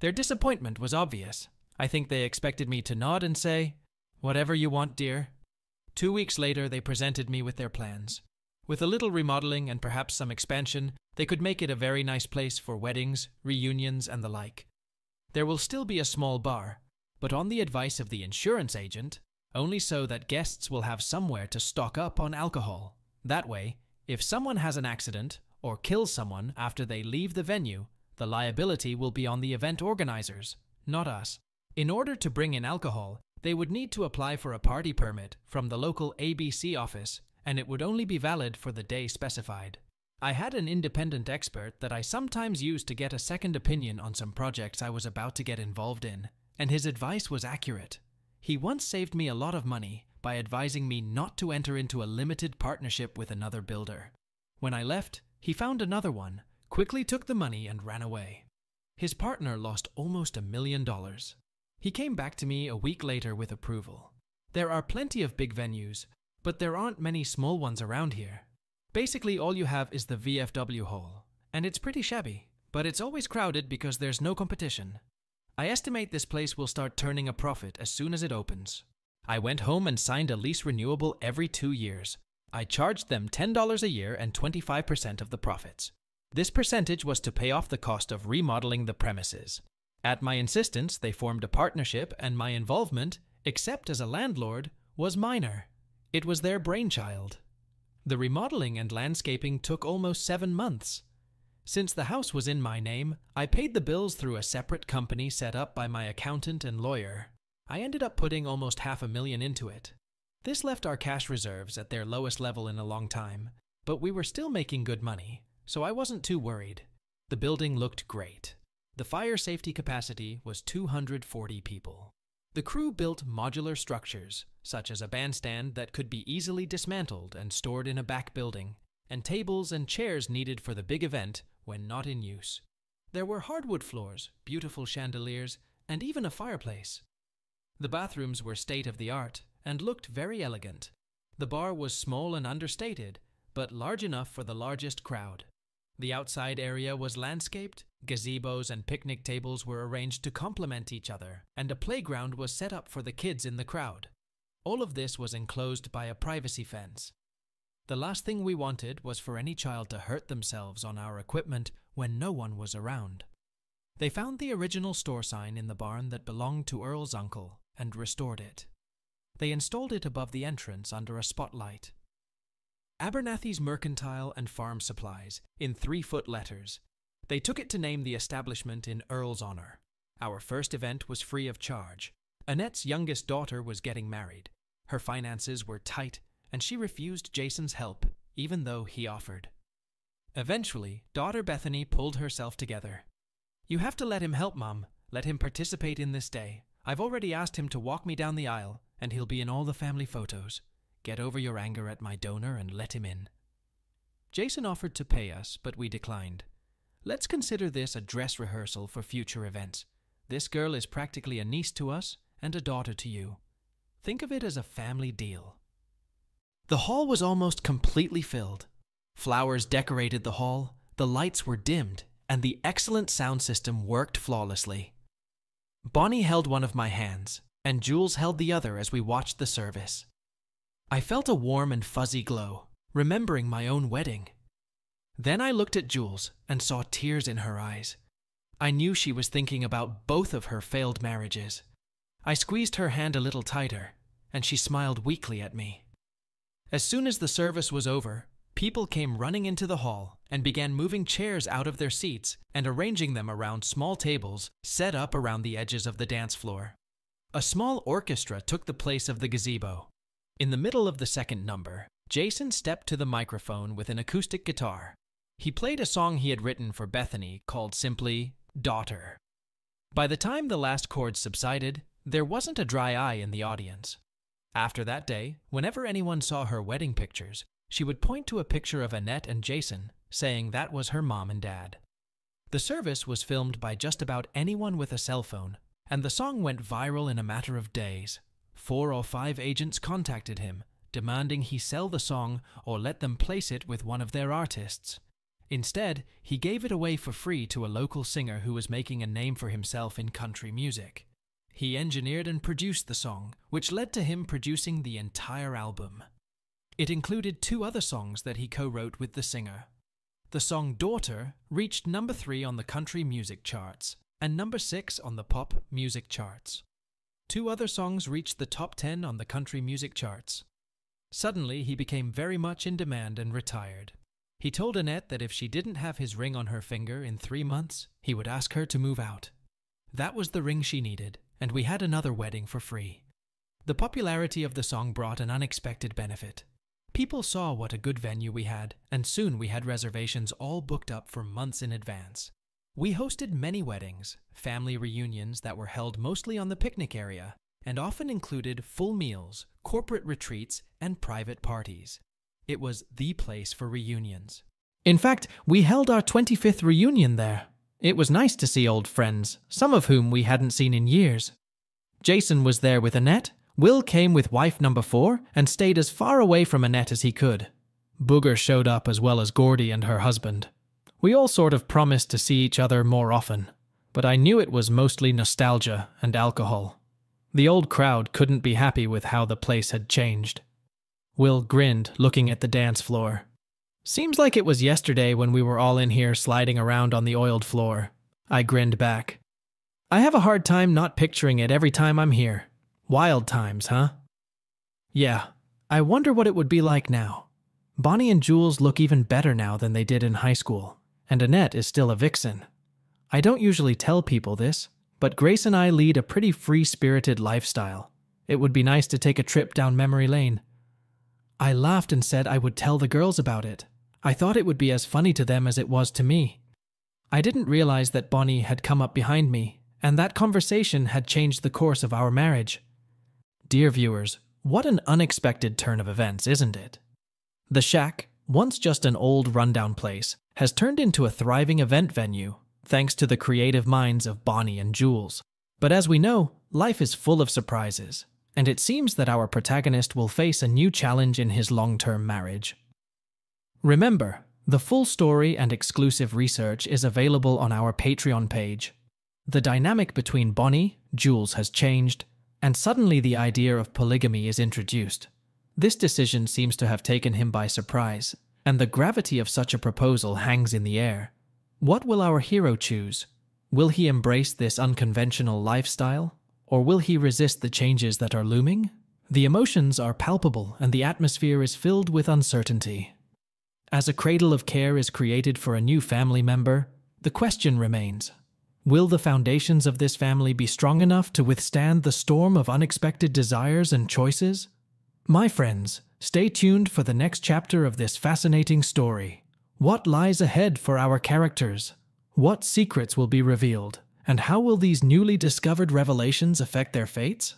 Their disappointment was obvious. I think they expected me to nod and say, Whatever you want, dear. Two weeks later, they presented me with their plans. With a little remodeling and perhaps some expansion, they could make it a very nice place for weddings, reunions, and the like. There will still be a small bar, but on the advice of the insurance agent, only so that guests will have somewhere to stock up on alcohol. That way, if someone has an accident or kills someone after they leave the venue, the liability will be on the event organizers, not us. In order to bring in alcohol, they would need to apply for a party permit from the local ABC office, and it would only be valid for the day specified. I had an independent expert that I sometimes used to get a second opinion on some projects I was about to get involved in, and his advice was accurate. He once saved me a lot of money by advising me not to enter into a limited partnership with another builder. When I left, he found another one, quickly took the money, and ran away. His partner lost almost a million dollars. He came back to me a week later with approval. There are plenty of big venues, but there aren't many small ones around here. Basically, all you have is the VFW hall, and it's pretty shabby, but it's always crowded because there's no competition. I estimate this place will start turning a profit as soon as it opens. I went home and signed a lease renewable every two years. I charged them $10 a year and 25% of the profits. This percentage was to pay off the cost of remodeling the premises. At my insistence, they formed a partnership, and my involvement, except as a landlord, was minor. It was their brainchild. The remodeling and landscaping took almost seven months. Since the house was in my name, I paid the bills through a separate company set up by my accountant and lawyer. I ended up putting almost half a million into it. This left our cash reserves at their lowest level in a long time, but we were still making good money, so I wasn't too worried. The building looked great. The fire safety capacity was 240 people. The crew built modular structures, such as a bandstand that could be easily dismantled and stored in a back building, and tables and chairs needed for the big event when not in use. There were hardwood floors, beautiful chandeliers, and even a fireplace. The bathrooms were state of the art and looked very elegant. The bar was small and understated, but large enough for the largest crowd. The outside area was landscaped, gazebos and picnic tables were arranged to complement each other, and a playground was set up for the kids in the crowd. All of this was enclosed by a privacy fence. The last thing we wanted was for any child to hurt themselves on our equipment when no one was around. They found the original store sign in the barn that belonged to Earl's uncle and restored it. They installed it above the entrance under a spotlight Abernathy's Mercantile and Farm Supplies in three foot letters. They took it to name the establishment in Earl's honor. Our first event was free of charge. Annette's youngest daughter was getting married. Her finances were tight, and she refused Jason's help, even though he offered. Eventually, daughter Bethany pulled herself together. You have to let him help, Mom. Let him participate in this day. I've already asked him to walk me down the aisle, and he'll be in all the family photos. Get over your anger at my donor and let him in. Jason offered to pay us, but we declined. Let's consider this a dress rehearsal for future events. This girl is practically a niece to us and a daughter to you. Think of it as a family deal. The hall was almost completely filled. Flowers decorated the hall, the lights were dimmed, and the excellent sound system worked flawlessly. Bonnie held one of my hands, and Jules held the other as we watched the service. I felt a warm and fuzzy glow, remembering my own wedding. Then I looked at Jules and saw tears in her eyes. I knew she was thinking about both of her failed marriages. I squeezed her hand a little tighter, and she smiled weakly at me. As soon as the service was over, people came running into the hall and began moving chairs out of their seats and arranging them around small tables set up around the edges of the dance floor. A small orchestra took the place of the gazebo, in the middle of the second number, Jason stepped to the microphone with an acoustic guitar. He played a song he had written for Bethany called simply Daughter. By the time the last chords subsided, there wasn't a dry eye in the audience. After that day, whenever anyone saw her wedding pictures, she would point to a picture of Annette and Jason, saying that was her mom and dad. The service was filmed by just about anyone with a cell phone, and the song went viral in a matter of days. Four or five agents contacted him, demanding he sell the song or let them place it with one of their artists. Instead, he gave it away for free to a local singer who was making a name for himself in country music. He engineered and produced the song, which led to him producing the entire album. It included two other songs that he co wrote with the singer. The song Daughter reached number three on the country music charts and number six on the pop music charts. Two other songs reached the top 10 on the country music charts. Suddenly, he became very much in demand and retired. He told Annette that if she didn't have his ring on her finger in three months, he would ask her to move out. That was the ring she needed, and we had another wedding for free. The popularity of the song brought an unexpected benefit. People saw what a good venue we had, and soon we had reservations all booked up for months in advance. We hosted many weddings, family reunions that were held mostly on the picnic area, and often included full meals, corporate retreats, and private parties. It was the place for reunions. In fact, we held our 25th reunion there. It was nice to see old friends, some of whom we hadn't seen in years. Jason was there with Annette, Will came with wife number four and stayed as far away from Annette as he could. Booger showed up as well as Gordy and her husband. We all sort of promised to see each other more often, but I knew it was mostly nostalgia and alcohol. The old crowd couldn't be happy with how the place had changed. Will grinned, looking at the dance floor. Seems like it was yesterday when we were all in here sliding around on the oiled floor. I grinned back. I have a hard time not picturing it every time I'm here. Wild times, huh? Yeah, I wonder what it would be like now. Bonnie and Jules look even better now than they did in high school, and Annette is still a vixen. I don't usually tell people this, but Grace and I lead a pretty free spirited lifestyle. It would be nice to take a trip down memory lane. I laughed and said I would tell the girls about it. I thought it would be as funny to them as it was to me. I didn't realize that Bonnie had come up behind me, and that conversation had changed the course of our marriage. Dear viewers, what an unexpected turn of events, isn't it? The Shack, once just an old rundown place, has turned into a thriving event venue, thanks to the creative minds of Bonnie and Jules. But as we know, life is full of surprises, and it seems that our protagonist will face a new challenge in his long term marriage. Remember, the full story and exclusive research is available on our Patreon page. The dynamic between Bonnie, Jules has changed, and suddenly the idea of polygamy is introduced. This decision seems to have taken him by surprise, and the gravity of such a proposal hangs in the air. What will our hero choose? Will he embrace this unconventional lifestyle, or will he resist the changes that are looming? The emotions are palpable and the atmosphere is filled with uncertainty. As a cradle of care is created for a new family member, the question remains Will the foundations of this family be strong enough to withstand the storm of unexpected desires and choices? My friends, stay tuned for the next chapter of this fascinating story. What lies ahead for our characters? What secrets will be revealed? And how will these newly discovered revelations affect their fates?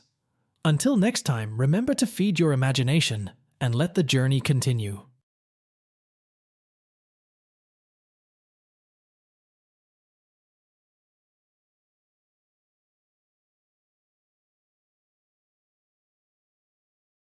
Until next time, remember to feed your imagination and let the journey continue.